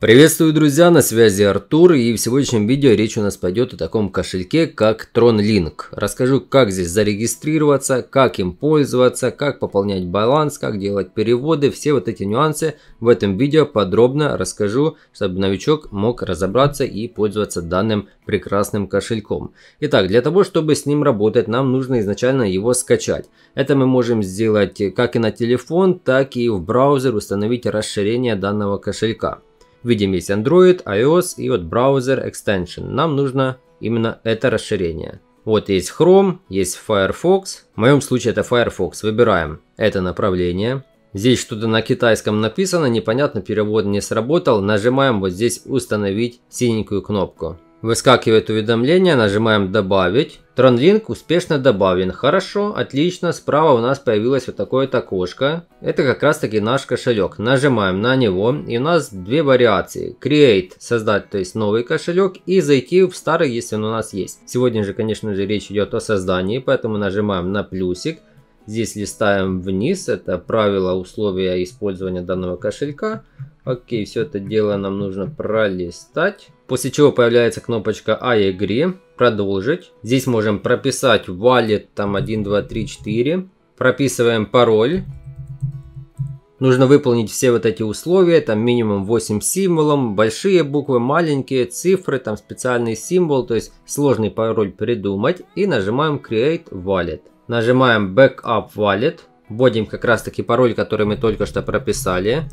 Приветствую, друзья, на связи Артур, и в сегодняшнем видео речь у нас пойдет о таком кошельке, как TronLink. Расскажу, как здесь зарегистрироваться, как им пользоваться, как пополнять баланс, как делать переводы, все вот эти нюансы в этом видео подробно расскажу, чтобы новичок мог разобраться и пользоваться данным прекрасным кошельком. Итак, для того, чтобы с ним работать, нам нужно изначально его скачать. Это мы можем сделать как и на телефон, так и в браузер установить расширение данного кошелька. Видим есть Android, iOS и вот браузер Extension. Нам нужно именно это расширение. Вот есть Chrome, есть Firefox. В моем случае это Firefox. Выбираем это направление. Здесь что-то на китайском написано, непонятно, перевод не сработал. Нажимаем вот здесь установить синенькую кнопку. Выскакивает уведомление, нажимаем «Добавить». TronLink успешно добавлен. Хорошо, отлично. Справа у нас появилось вот такое-то окошко. Это как раз таки наш кошелек. Нажимаем на него. И у нас две вариации. Create, создать, то есть новый кошелек. И зайти в старый, если он у нас есть. Сегодня же, конечно же, речь идет о создании. Поэтому нажимаем на плюсик. Здесь листаем вниз. Это правила, условия использования данного кошелька. Окей, все это дело нам нужно пролистать. После чего появляется кнопочка I agree, продолжить. Здесь можем прописать wallet там 1, 2, 3, 4. Прописываем пароль. Нужно выполнить все вот эти условия, там минимум 8 символов, большие буквы, маленькие цифры, там специальный символ, то есть сложный пароль придумать. И нажимаем Create Wallet. Нажимаем Backup Wallet, вводим как раз таки пароль, который мы только что прописали.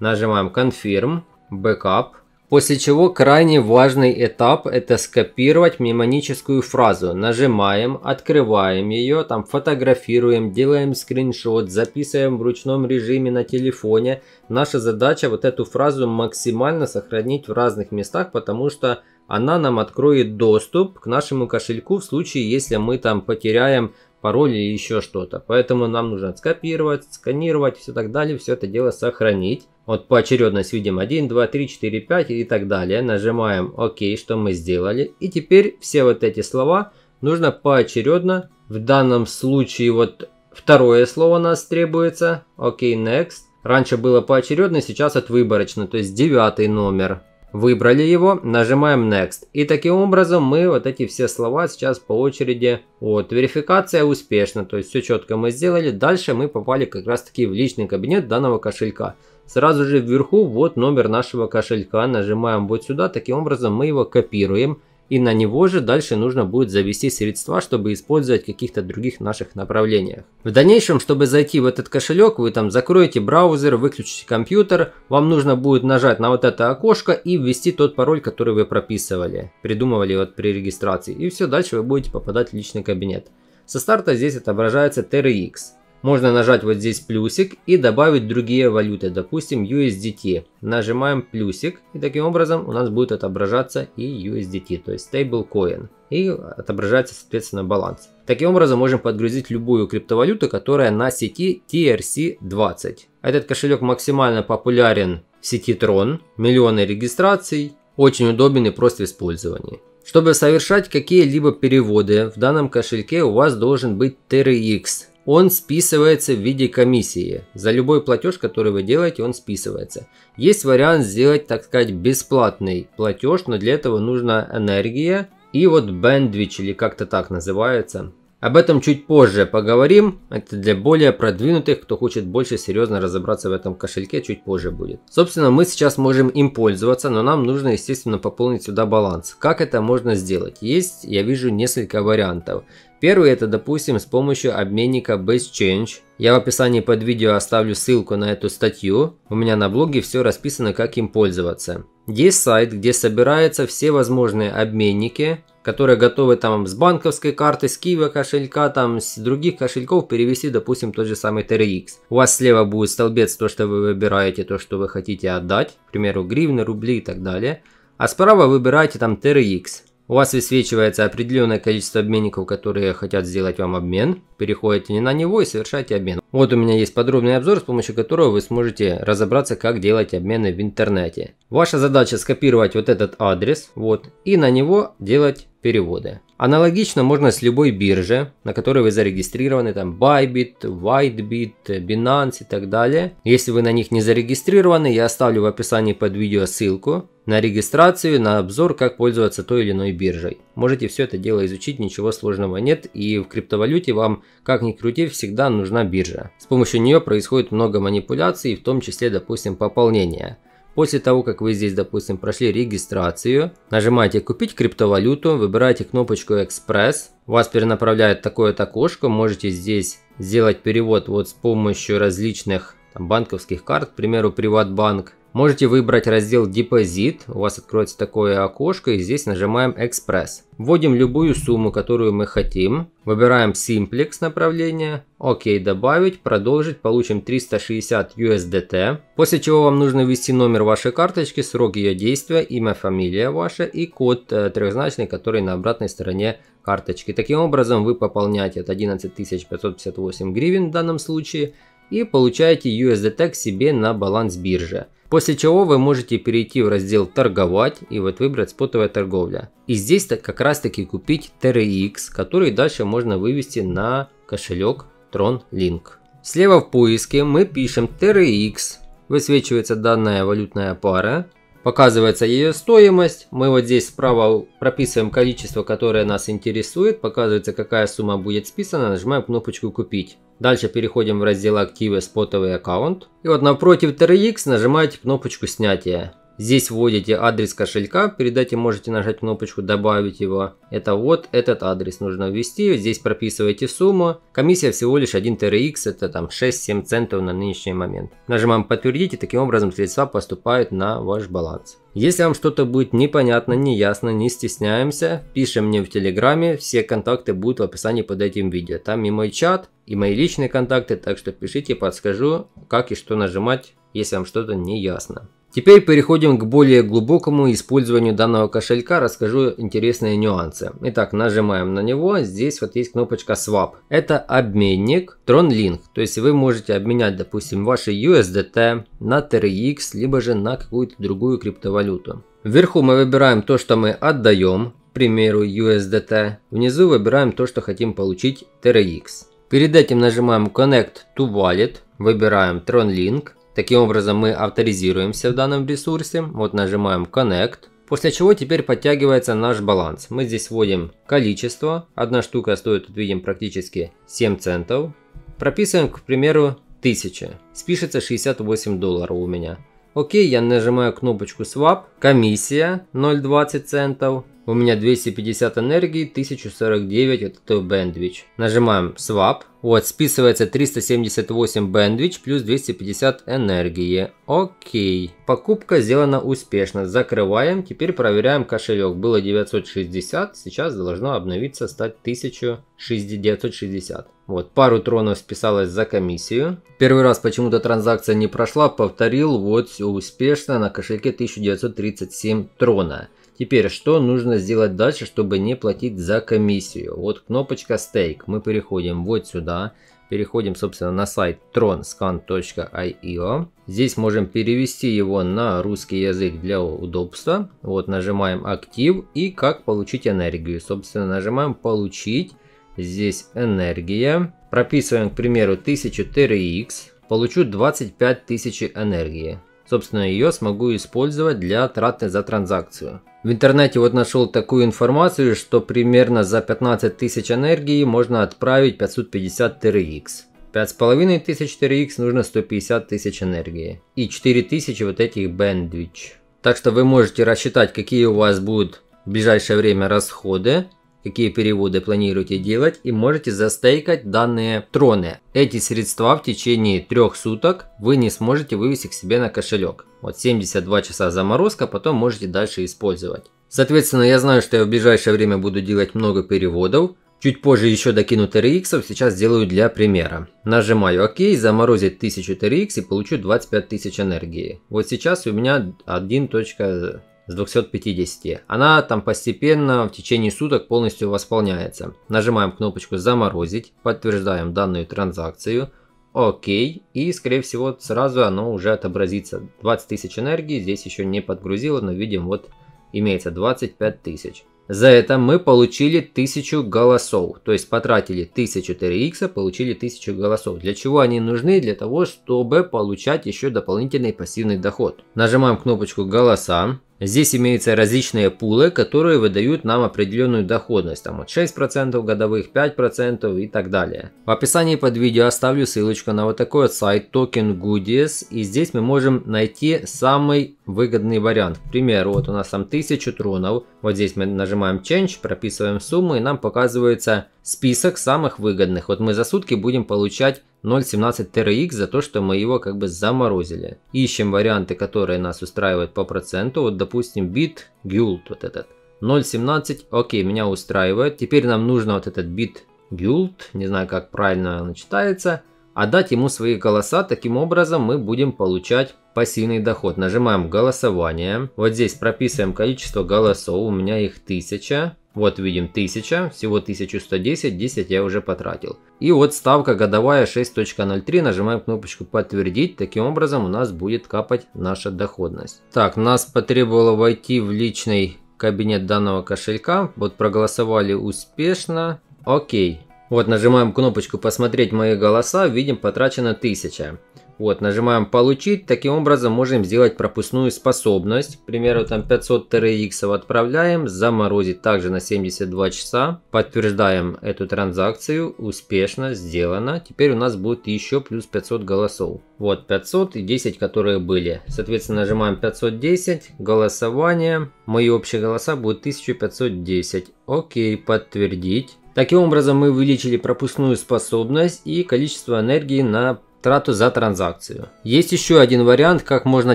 Нажимаем Confirm, Backup. После чего крайне важный этап это скопировать мнемоническую фразу. Нажимаем, открываем ее, там фотографируем, делаем скриншот, записываем в ручном режиме на телефоне. Наша задача вот эту фразу максимально сохранить в разных местах, потому что она нам откроет доступ к нашему кошельку в случае, если мы там потеряем пароль или еще что-то. Поэтому нам нужно скопировать, сканировать, все так далее, все это дело сохранить. Вот поочередность видим 1, 2, 3, 4, 5 и так далее. Нажимаем ОК, что мы сделали. И теперь все вот эти слова нужно поочередно. В данном случае вот второе слово нас требуется. ОК, next. Раньше было поочередно, сейчас от выборочно, то есть девятый номер. Выбрали его, нажимаем Next. И таким образом мы вот эти все слова сейчас по очереди. Вот, верификация успешна, то есть все четко мы сделали. Дальше мы попали как раз таки в личный кабинет данного кошелька. Сразу же вверху вот номер нашего кошелька, нажимаем вот сюда, таким образом мы его копируем и на него же дальше нужно будет завести средства, чтобы использовать в каких-то других наших направлениях. В дальнейшем, чтобы зайти в этот кошелек, вы там закроете браузер, выключите компьютер, вам нужно будет нажать на вот это окошко и ввести тот пароль, который вы прописывали, придумывали вот при регистрации. И все, дальше вы будете попадать в личный кабинет. Со старта здесь отображается TRX. Можно нажать вот здесь плюсик и добавить другие валюты, допустим USDT. Нажимаем плюсик и таким образом у нас будет отображаться и USDT, то есть stablecoin. И отображается соответственно баланс. Таким образом можем подгрузить любую криптовалюту, которая на сети TRC20. Этот кошелек максимально популярен в сети Tron, миллионы регистраций, очень удобен и прост в использовании. Чтобы совершать какие-либо переводы в данном кошельке у вас должен быть TRX он списывается в виде комиссии. За любой платеж, который вы делаете, он списывается. Есть вариант сделать, так сказать, бесплатный платеж, но для этого нужна энергия и вот бендвич или как-то так называется. Об этом чуть позже поговорим. Это для более продвинутых, кто хочет больше серьезно разобраться в этом кошельке, чуть позже будет. Собственно, мы сейчас можем им пользоваться, но нам нужно, естественно, пополнить сюда баланс. Как это можно сделать? Есть, я вижу, несколько вариантов. Первый это, допустим, с помощью обменника BaseChange. Я в описании под видео оставлю ссылку на эту статью. У меня на блоге все расписано, как им пользоваться. Есть сайт, где собираются все возможные обменники, которые готовы там с банковской карты, с Kiwi кошелька, там с других кошельков перевести, допустим, тот же самый TRX. У вас слева будет столбец, то, что вы выбираете, то, что вы хотите отдать, к примеру, гривны, рубли и так далее. А справа выбираете там TRX. У вас высвечивается определенное количество обменников, которые хотят сделать вам обмен. Переходите на него и совершаете обмен. Вот у меня есть подробный обзор, с помощью которого вы сможете разобраться, как делать обмены в интернете. Ваша задача скопировать вот этот адрес, вот, и на него делать переводы. Аналогично можно с любой биржи, на которой вы зарегистрированы, там Bybit, Whitebit, Binance и так далее. Если вы на них не зарегистрированы, я оставлю в описании под видео ссылку на регистрацию, на обзор, как пользоваться той или иной биржей. Можете все это дело изучить, ничего сложного нет. И в криптовалюте вам, как ни крути, всегда нужна биржа. С помощью нее происходит много манипуляций, в том числе, допустим, пополнения. После того, как вы здесь, допустим, прошли регистрацию, нажимаете «Купить криптовалюту», выбираете кнопочку «Экспресс», вас перенаправляет такое-то окошко, можете здесь сделать перевод вот с помощью различных там, банковских карт, к примеру, Приватбанк, Можете выбрать раздел «Депозит», у вас откроется такое окошко и здесь нажимаем «Экспресс». Вводим любую сумму, которую мы хотим, выбираем Simplex направление, ОК, добавить, продолжить, получим 360 USDT, после чего вам нужно ввести номер вашей карточки, срок ее действия, имя, фамилия ваша и код э, трехзначный, который на обратной стороне карточки. Таким образом вы пополняете от 11 558 гривен в данном случае и получаете USDT к себе на баланс биржи. После чего вы можете перейти в раздел «Торговать» и вот выбрать «Спотовая торговля». И здесь как раз таки купить TRX, который дальше можно вывести на кошелек TronLink. Слева в поиске мы пишем TRX, высвечивается данная валютная пара, показывается ее стоимость. Мы вот здесь справа прописываем количество, которое нас интересует, показывается какая сумма будет списана, нажимаем кнопочку «Купить». Дальше переходим в раздел активы спотовый аккаунт. И вот напротив TRX нажимаете кнопочку снятия. Здесь вводите адрес кошелька, перед этим можете нажать кнопочку добавить его. Это вот этот адрес нужно ввести, здесь прописываете сумму. Комиссия всего лишь 1 TRX, это там 6-7 центов на нынешний момент. Нажимаем подтвердить и таким образом средства поступают на ваш баланс. Если вам что-то будет непонятно, неясно, не стесняемся, пишем мне в телеграме, все контакты будут в описании под этим видео. Там и мой чат, и мои личные контакты, так что пишите, подскажу, как и что нажимать, если вам что-то не ясно. Теперь переходим к более глубокому использованию данного кошелька, расскажу интересные нюансы. Итак, нажимаем на него, здесь вот есть кнопочка Swap. Это обменник TronLink, то есть вы можете обменять, допустим, ваши USDT на TRX, либо же на какую-то другую криптовалюту. Вверху мы выбираем то, что мы отдаем, к примеру USDT, внизу выбираем то, что хотим получить TRX. Перед этим нажимаем Connect to Wallet, выбираем TronLink, Таким образом мы авторизируемся в данном ресурсе. Вот нажимаем Connect. После чего теперь подтягивается наш баланс. Мы здесь вводим количество. Одна штука стоит, тут видим, практически 7 центов. Прописываем, к примеру, 1000. Спишется 68 долларов у меня. Окей, я нажимаю кнопочку Swap. Комиссия 0,20 центов. У меня 250 энергии, 1049 это Bandwidth. Нажимаем Swap. Вот, списывается 378 Bandwidth плюс 250 энергии. Окей. Покупка сделана успешно. Закрываем. Теперь проверяем кошелек. Было 960, сейчас должно обновиться стать 1960. Вот, пару тронов списалось за комиссию. Первый раз почему-то транзакция не прошла, повторил, вот успешно на кошельке 1937 трона. Теперь, что нужно сделать дальше, чтобы не платить за комиссию? Вот кнопочка Stake. Мы переходим вот сюда. Переходим, собственно, на сайт tronscan.io. Здесь можем перевести его на русский язык для удобства. Вот нажимаем актив и как получить энергию. Собственно, нажимаем получить. Здесь энергия. Прописываем, к примеру, 1000 TRX. Получу 25 тысяч энергии. Собственно, ее смогу использовать для траты за транзакцию. В интернете вот нашел такую информацию, что примерно за 15 тысяч энергии можно отправить 550 TRX. 5500 TRX нужно 150 тысяч энергии. И 4000 вот этих Bandwidth. Так что вы можете рассчитать, какие у вас будут в ближайшее время расходы какие переводы планируете делать и можете застейкать данные троны. Эти средства в течение трех суток вы не сможете вывести к себе на кошелек. Вот 72 часа заморозка, потом можете дальше использовать. Соответственно, я знаю, что я в ближайшее время буду делать много переводов. Чуть позже еще докину TRX, сейчас сделаю для примера. Нажимаю ОК, заморозить 1000 TRX и получу 25 тысяч энергии. Вот сейчас у меня 1 с 250. Она там постепенно в течение суток полностью восполняется. Нажимаем кнопочку «Заморозить», подтверждаем данную транзакцию, ОК, и скорее всего сразу оно уже отобразится. 20 тысяч энергии, здесь еще не подгрузило, но видим вот имеется 25 тысяч. За это мы получили 1000 голосов. То есть потратили 1000 TRX, получили 1000 голосов. Для чего они нужны? Для того, чтобы получать еще дополнительный пассивный доход. Нажимаем кнопочку голоса. Здесь имеются различные пулы, которые выдают нам определенную доходность, там от 6% годовых, 5% и так далее. В описании под видео оставлю ссылочку на вот такой вот сайт Token Goodies, и здесь мы можем найти самый выгодный вариант. К примеру, вот у нас там 1000 тронов, вот здесь мы нажимаем Change, прописываем сумму, и нам показывается список самых выгодных. Вот мы за сутки будем получать 0.17 TRX за то, что мы его как бы заморозили. Ищем варианты, которые нас устраивают по проценту. Вот допустим бит Gult вот этот. 0.17, окей, меня устраивает. Теперь нам нужно вот этот бит Gult, не знаю как правильно он читается, отдать ему свои голоса. Таким образом мы будем получать пассивный доход. Нажимаем голосование. Вот здесь прописываем количество голосов, у меня их 1000. Вот видим 1000, всего 1110, 10 я уже потратил. И вот ставка годовая 6.03, нажимаем кнопочку подтвердить, таким образом у нас будет капать наша доходность. Так, нас потребовало войти в личный кабинет данного кошелька, вот проголосовали успешно, окей. Вот нажимаем кнопочку посмотреть мои голоса, видим потрачено 1000. Вот, нажимаем получить, таким образом можем сделать пропускную способность. К примеру, там 500 TRX отправляем, заморозить также на 72 часа. Подтверждаем эту транзакцию, успешно сделано. Теперь у нас будет еще плюс 500 голосов. Вот 500 и 10, которые были. Соответственно, нажимаем 510, голосование. Мои общие голоса будут 1510. Окей, подтвердить. Таким образом мы увеличили пропускную способность и количество энергии на трату за транзакцию. Есть еще один вариант, как можно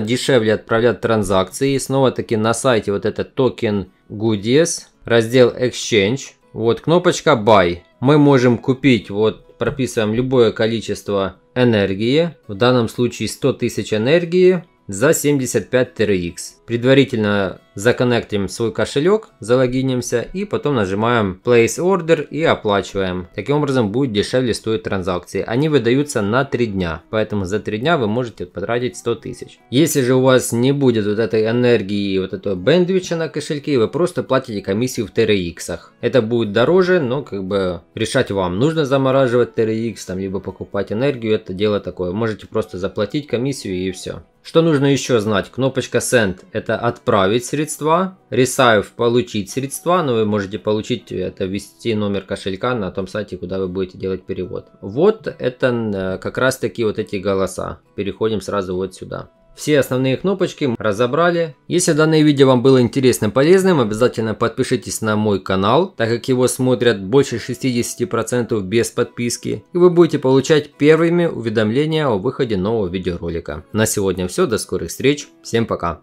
дешевле отправлять транзакции. Снова таки на сайте вот этот токен Goodies, раздел Exchange. Вот кнопочка Buy. Мы можем купить, вот прописываем любое количество энергии. В данном случае 100 тысяч энергии за 75 TRX. Предварительно законнектим свой кошелек, залогинимся и потом нажимаем Place Order и оплачиваем. Таким образом будет дешевле стоить транзакции. Они выдаются на 3 дня, поэтому за 3 дня вы можете потратить 100 тысяч. Если же у вас не будет вот этой энергии и вот этого бендвича на кошельке, вы просто платите комиссию в TRX. Это будет дороже, но как бы решать вам. Нужно замораживать TRX, там, либо покупать энергию, это дело такое. Можете просто заплатить комиссию и все. Что нужно еще знать? Кнопочка Send это отправить средства, Receive получить средства, но вы можете получить это ввести номер кошелька на том сайте, куда вы будете делать перевод. Вот это э, как раз таки вот эти голоса. Переходим сразу вот сюда. Все основные кнопочки разобрали. Если данное видео вам было интересным и полезным, обязательно подпишитесь на мой канал, так как его смотрят больше 60% без подписки. И вы будете получать первыми уведомления о выходе нового видеоролика. На сегодня все, до скорых встреч, всем пока.